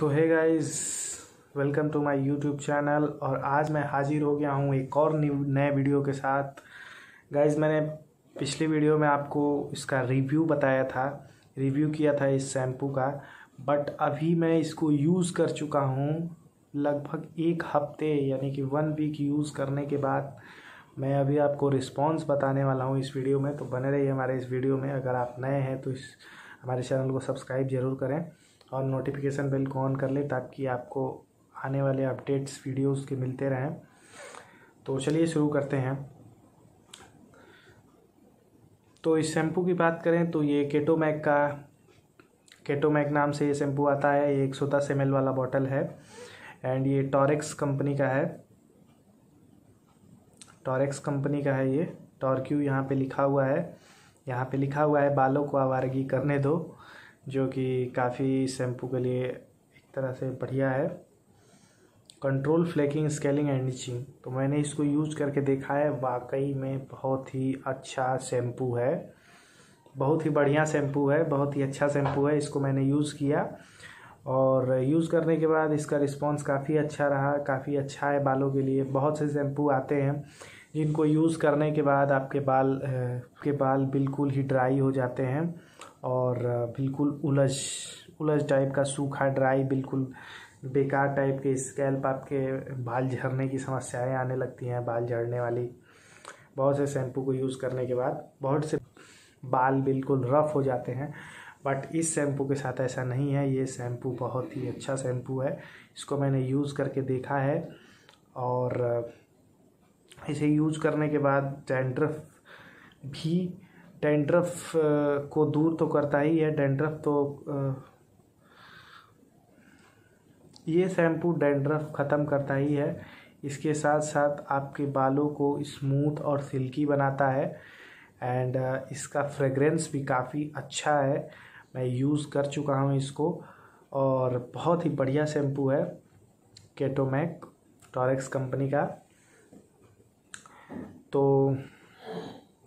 तो है guys welcome to my YouTube channel और आज मैं हाजिर हो गया हूँ एक और नए वीडियो के साथ। गाइस मैंने पिछली वीडियो में आपको इसका रिव्यू बताया था। रिव्यू किया था इस शैम्पू का बट अभी मैं इसको यूज़ कर चुका हूँ लगभग एक हफ़्ते, यानी कि वन वीक यूज़ करने के बाद। मैं अभी आपको रिस्पॉन्स बताने वाला हूँ इस वीडियो में तो बने रहिए हमारे इस वीडियो में। अगर आप नए हैं तो इस, हमारे चैनल को सब्सक्राइब ज़रूर करें। और नोटिफिकेशन बेल को ऑन कर लें ताकि आपको आने वाले अपडेट्स वीडियोस के मिलते रहें। तो चलिए शुरू करते हैं। तो इस शैम्पू की बात करें तो ये केटोमैक का केटोमैक नाम से ये शैम्पू आता है। ये एक सौ दस एम वाला बॉटल है एंड ये टॉरेक्स कंपनी का है। टॉरेक्स कंपनी का है ये। टॉर्क्यू यहाँ पे लिखा हुआ है। यहाँ पे लिखा हुआ है, बालों को आवारगी करने दो। जो कि काफ़ी शैम्पू के लिए एक तरह से बढ़िया है। Control flaking scaling and itching तो मैंने इसको यूज़ करके देखा है, वाकई में बहुत ही अच्छा शैम्पू है। बहुत ही बढ़िया शैम्पू है, बहुत ही अच्छा शैम्पू है, इसको मैंने यूज़ किया। और यूज़ करने के बाद इसका रिस्पांस काफ़ी अच्छा रहा, काफ़ी अच्छा है बालों के लिए। बहुत से शैम्पू आते हैं, जिनको यूज़ करने के बाद आपके बाल के बाल बिल्कुल ही ड्राई हो जाते हैं। और बिल्कुल उलझ उलझ टाइप का सूखा ड्राई बिल्कुल बेकार टाइप के स्कैल्प आपके बाल झड़ने की समस्याएँ आने लगती हैं, बाल झड़ने वाली। बहुत से शैम्पू को यूज़ करने के बाद बहुत से बाल बिल्कुल रफ हो जाते हैं। बट इस शैम्पू के साथ ऐसा नहीं है, ये शैम्पू बहुत ही अच्छा शैम्पू है। इसको मैंने यूज़ करके देखा है और इसे यूज़ करने के बाद डैंड्रफ भी डैंड्रफ को दूर तो करता ही है, डैंड्रफ तो ये शैम्पू डेंड्रफ ख़त्म करता ही है। इसके साथ साथ आपके बालों को स्मूथ और सिल्की बनाता है एंड इसका फ्रेगरेंस भी काफ़ी अच्छा है। मैं यूज़ कर चुका हूँ इसको और बहुत ही बढ़िया शैम्पू है केटोमैक टॉरेक्स कंपनी का। तो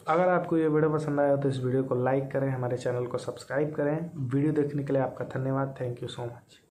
अगर आपको ये वीडियो पसंद आया तो इस वीडियो को लाइक करें, हमारे चैनल को सब्सक्राइब करें। वीडियो देखने के लिए आपका धन्यवाद। Thank you so much.